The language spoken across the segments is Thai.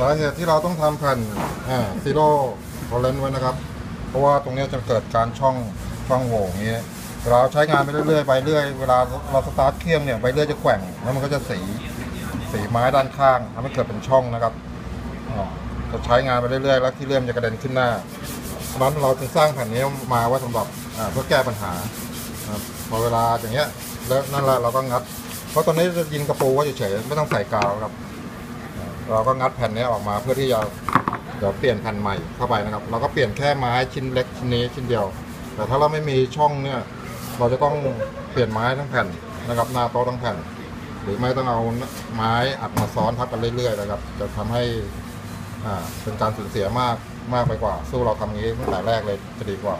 สาเหตุที่เราต้องทำแผ่น zero tolerance ไว้นะครับ เพราะว่าตรงนี้จะเกิดการช่องช่องโหว่อย่างนี้เวลาเราใช้งานไปเรื่อยๆไปเรื่อยเวลาเราสตาร์ทเครื่องเนี่ยใบเลื่อยจะแกว่งแล้วมันก็จะสีสีไม้ด้านข้างทำให้เกิดเป็นช่องนะครับจะใช้งานไปเรื่อยๆแล้วขี้เลื่อยจะกระเด็นขึ้นหน้าเพราะนั้นเราจึงสร้างแผ่นนี้มาไว้สำหรับเพื่อแก้ปัญหาพอเวลาอย่างเงี้ยแล้วนั่นแหละเราก็งัด เพราะตอนนี้จะยิงกระปูไว้เฉยๆไม่ต้องใส่กาวครับ เราก็งัดแผ่นนี้ออกมาเพื่อที่จะเดี๋ยวเปลี่ยนแผ่นใหม่เข้าไปนะครับ เราก็เปลี่ยนแค่ไม้ชิ้นเล็กชิ้นนี้ชิ้นเดียว แต่ถ้าเราไม่มีช่องเนี่ย เราจะต้องเปลี่ยนไม้ทั้งแผ่นนะครับหน้าโต๊ะทั้งแผ่น หรือไม่ต้องเอาไม้อัดมาซ้อนทับกันเรื่อยๆนะครับ จะทำให้อ่าเป็นการสูญเสียมากมากไปกว่า สู้เราทำอย่างี้ตั้งแต่แรกเลยจะดีกว่า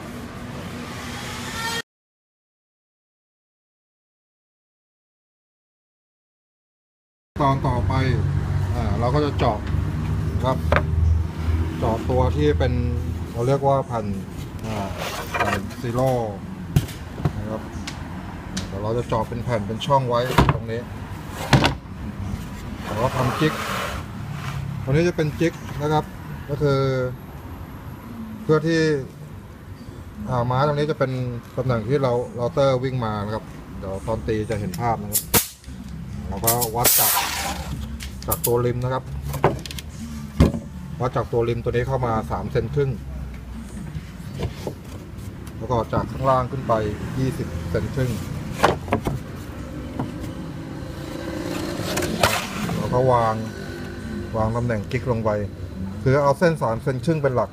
ตอนต่อไป อ่าเราก็จะเจาะนะครับเจาะตัวที่เป็นเราเรียกว่าแผ่นอ่าแผ่น zero นะครับเดี๋ยวเราจะเจาะเป็นแผ่นเป็นช่องไว้ตรงนี้แล้วก็ทำ jig ตัวนี้จะเป็น jig นะครับ ก็คือ เพื่อที่อ่าม้าตรงนี้จะเป็นตำแหน่งที่เราเราเตอร์วิ่งมานะครับ เดี๋ยวตอนตีจะเห็นภาพนะครับ เราก็วัดจาก จากตัวริมนะครับวัดจากตัวริมตัวนี้เข้ามาสามเซนครึ่งแล้วก็จากข้างล่างขึ้นไปยี่สิบเซนครึ่งเราก็วางวางตำแหน่งกิ๊กลงไป คือเอาเส้นสามเซนครึ่งเป็นหลัก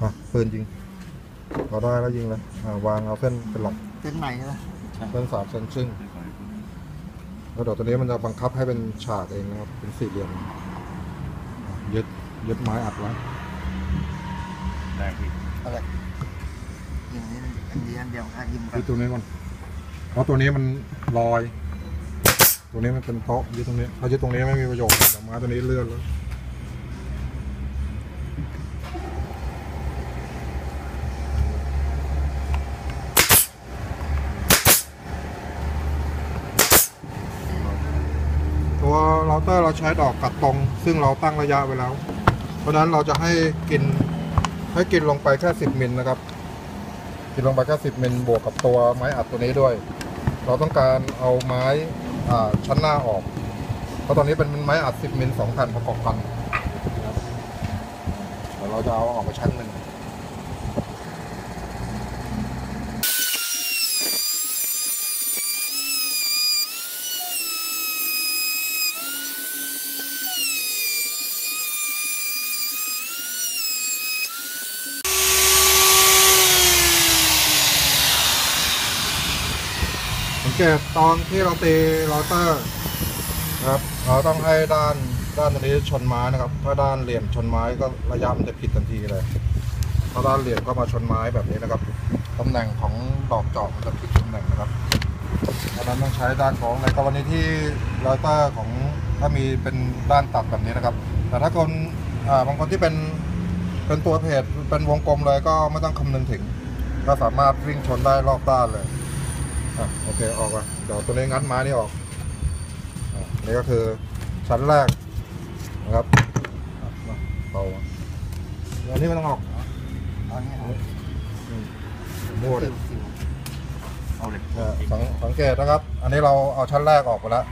อะปืนยิง เราได้แล้วยิงเลยอ่าวางเอาเส้นเป็นหลักเส้นไหนนะเส้นสามเซนครึ่งแล้วเดี๋ยวตัวนี้มันจะบังคับให้เป็นฉากเองนะครับ เป็นสี่เหลี่ยมอะยึดยึดไม้อัดไว้ได้พี่อะไรยิงนี่อันเดียวอันเดียวอะยิงไปยึดตัวนี้ก่อนเพราะตัวนี้มันลอยตัวนี้มันเป็นโต๊ะยึดตรงนี้ถ้ายึดตรงนี้ไม่มีประโยชน์เดี๋ยวไม้ตัวนี้เลื่อนแล้ว ตัว เราเตอร์เราใช้ดอกกัดตรง ซึ่งเราตั้งระยะไว้แล้ว เพราะนั้นเราจะให้กินให้กินลงไปแค่ 10มิลนะครับ กินลงไปแค่ 10มิลบวกกับตัวไม้อัดตัวนี้ด้วย เราต้องการเอาไม้ชั้นหน้าออก เพราะตอนนี้เป็นไม้อัด 10มิล2แผ่นประกอบกันเดี๋ยวเราจะเอาออกไปชั้นหนึ่ง เกตตอนที่เราตีเราเตอร์นะครับ เราต้องให้ด้านด้านตรงนี้ชนไม้นะครับ ถ้าด้านเหลี่ยมชนไม้ก็ระยะมันจะผิดทันทีเลยถ้าด้านเหลี่ยมก็มาชนไม้แบบนี้นะครับตำแหน่งของดอกจอกมันจะผิดตำแหน่งนะครับดังนั้นต้องใช้ด้านของในกรณีที่เราเตอร์ของถ้ามีเป็นด้านตัดแบบนี้นะครับ แต่ถ้าคนาบางคนที่เป็นเป็นตัวเพจเป็นวงกลมเลยก็ไม่ต้องคำนึงถึง ก็สามารถวิ่งชนได้รอบด้านเลย อะโอเคออกอะเดี๋ยวตัวนี้งัดไม้นี่ออกอะนี่ก็คือชั้นแรกนะครับอะมาเบาอะอันนี้ไม่ต้องออกเอาเนี่ยเอาอืมมั่วเลสิยวสิวเอาเลยอะสังสังเกตนะครับ อันนี้เราเอาชั้นแรกออกไปแล้ว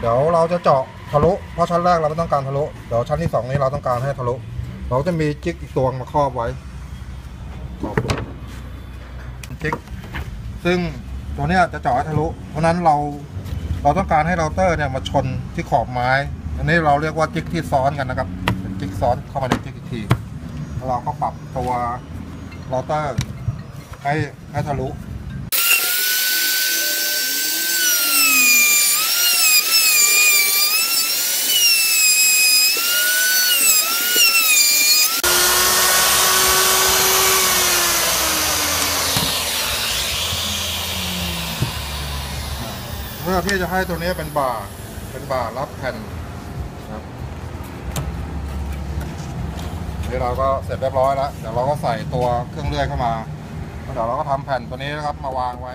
เดี๋ยวเราจะเจาะทะลุ เพราะชั้นแรกเราไม่ต้องการทะลุ เดี๋ยวชั้นที่สองนี้เราต้องการให้ทะลุ เราจะมี jig อีกตัวมาครอบไว้ครอบ jig ซึ่ง ตัวเนี้ยจะเจาะให้ทะลุ เพราะนั้นเราเราต้องการให้เราเตอร์เนี่ยมาชนที่ขอบไม้ อันนี้เราเรียกว่า jig ที่ซ้อนกันนะครับเป็น jig ซ้อนเข้ามาใน jig อีกทีแล้วเราก็ปรับตัวเราเตอร์ให้ให้ทะลุ เพื่อพี่จะให้ตัวนี้เป็นบ่าเป็นบ่ารับแผ่นครับนี่เราก็เสร็จเรียบร้อยแล้วเดี๋ยวเราก็ใส่ตัวเครื่องเลื่อยเข้ามาแล้วเดี๋ยวเราก็ทำแผ่นตัวนี้นะครับมาวางไว้